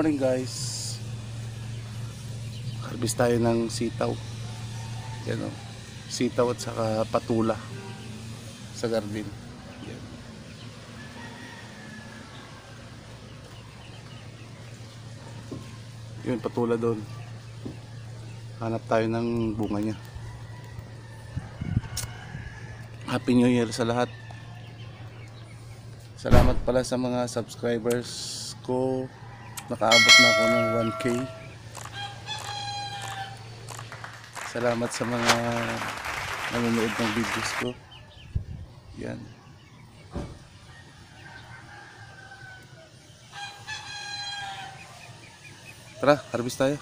Morning guys. Harvest tayo ng sitaw. Yan o. Sitaw at saka patula sa garden. Yan. Yun patula doon. Hanap tayo ng bunga niya. Happy New Year sa lahat. Salamat pala sa mga subscribers ko. Nakaabot na ako ng 1K. Salamat sa mga nanonood ng videos ko. Yan. Tara, harvest tayo.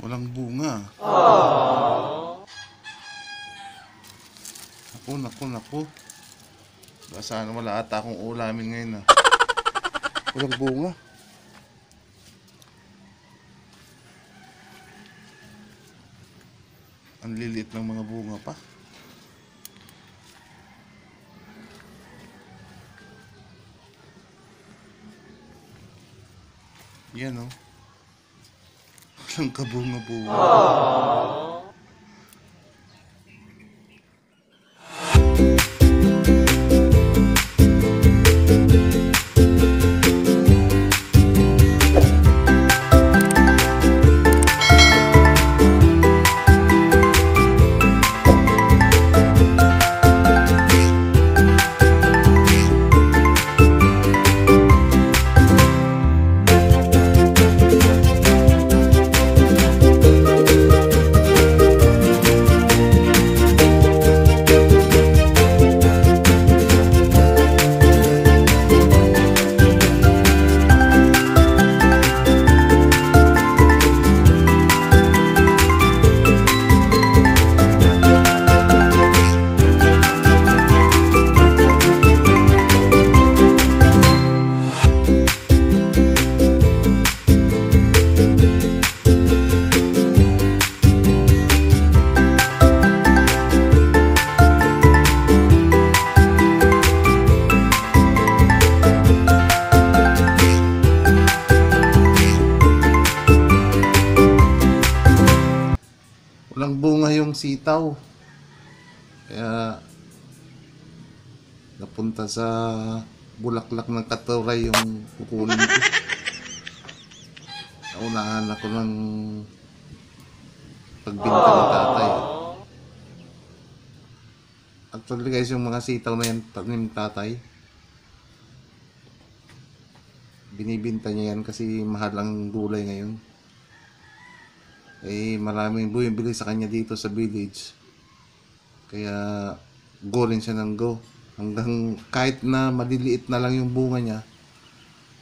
Walang bunga. Naku, naku, naku. Baka sana wala ata akong ulamin ngayon ah. Walang bunga. Ang liliit ng mga bunga pa. Yan oh. Walang kabunga-bunga. Walang bulaklak ng katuray yung kukunin ko. Naunahan ako ng pagbinta ng tatay. Actually guys, yung mga sitaw na yan, tanim tatay. Binibinta niya yan kasi mahal ang gulay ngayon eh maraming bumibili sa kanya dito sa village kaya go rin siya ng go hanggang kahit na maliliit na lang yung bunga niya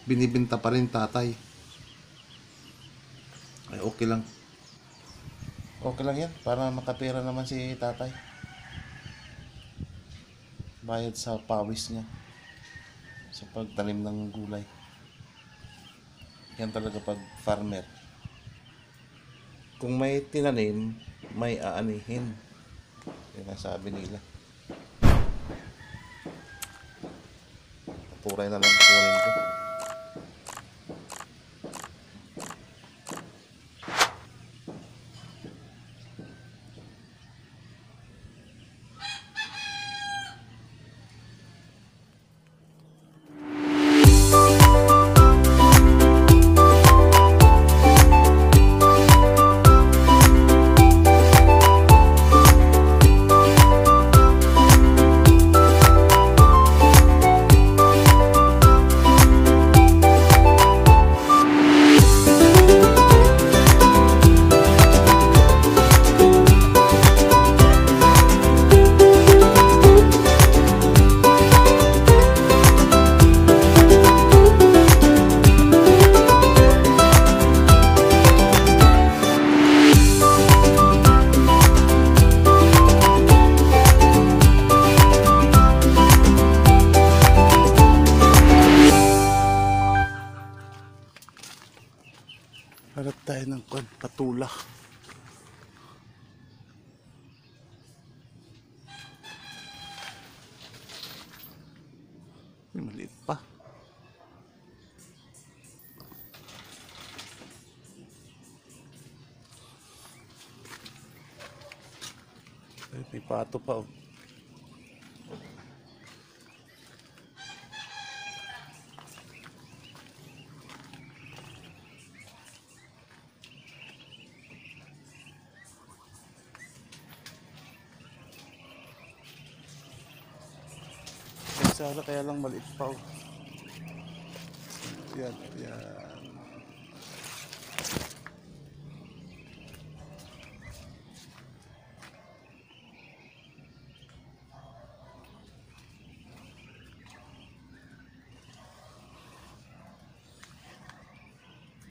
binibinta pa rin tatay. Ay okay lang. Okay lang yan para makapera naman si tatay. Bayad sa pawis niya sa pagtanim ng gulay. Yan talaga pag farmer. Kung may tinanim, may aanihin. Yan ang sabi nila. Turay na lang kunin ko. Harap Ay, maliit pa. May pato pa oh. Sana kaya lang maliit pa oh. Yan, yan.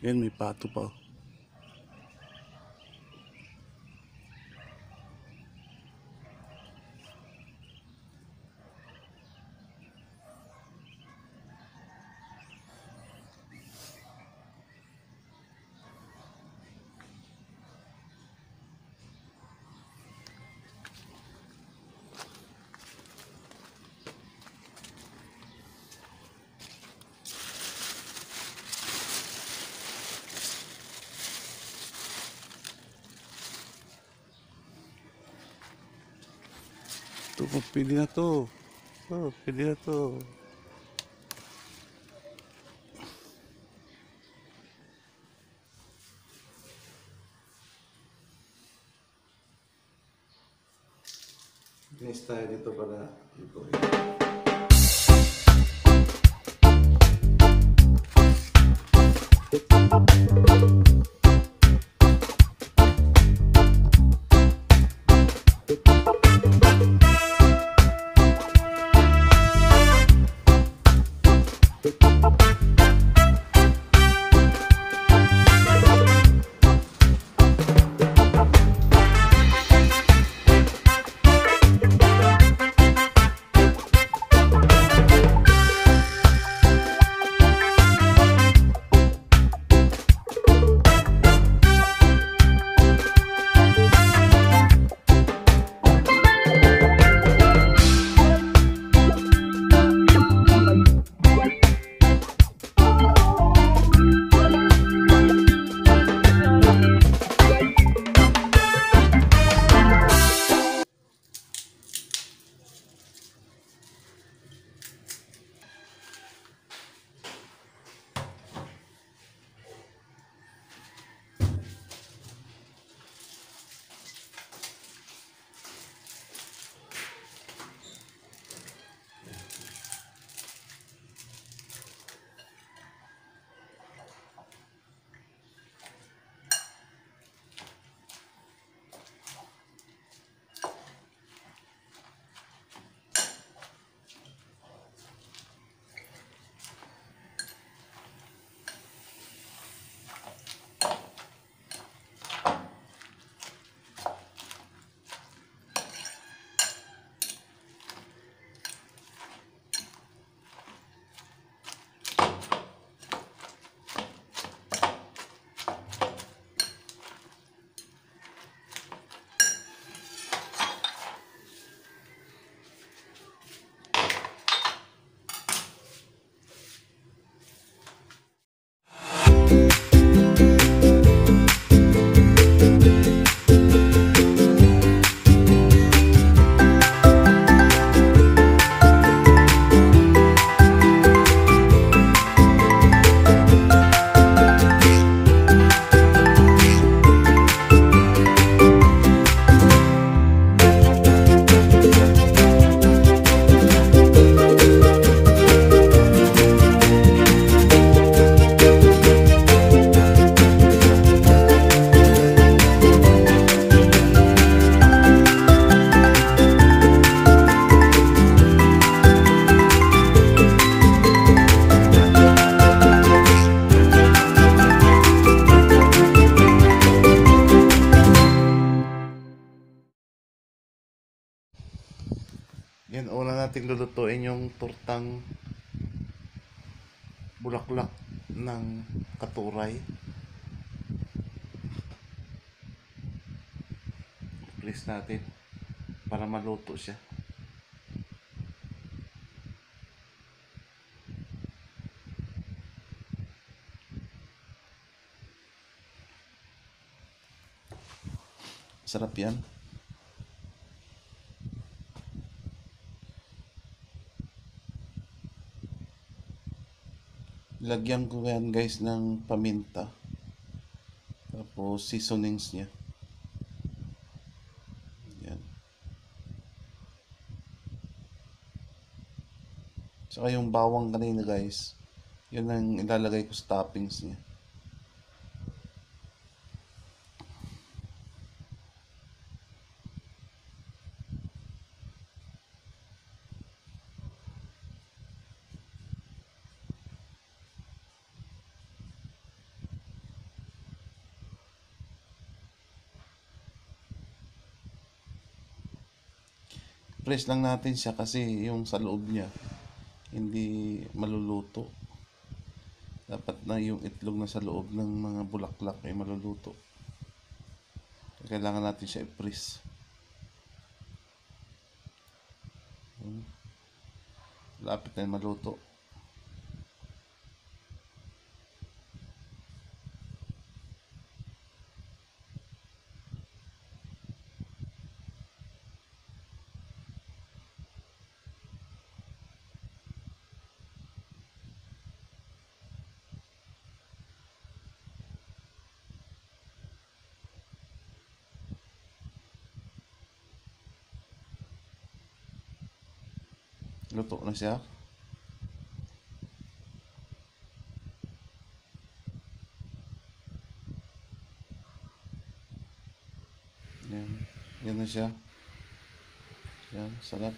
Yan, may pato pa. oh. Ito, pwede na to. Oh, pwede na to. Linis tayo dito para ito. Ng katuray. Please natin para maluto siya. Sarap yan. Lagyan ko yan guys ng paminta. Tapos seasonings niya. Yan. Tsaka yung bawang kanina guys. Yun ang ilalagay ko sa toppings niya. Press lang natin siya kasi yung sa loob niya hindi maluluto. Dapat na yung itlog na sa loob ng mga bulaklak ay maluluto. Kailangan natin siya i-press. Hmm. Lapit na maluto. Luto na siya. Yan. Yan na siya. Yan. Sarap.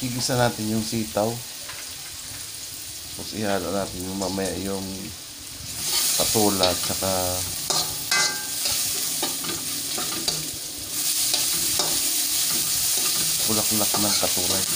Igisa natin yung sitaw. Tapos ihalo natin yung mamaya yung patula at saka こざこざくなんかちょい。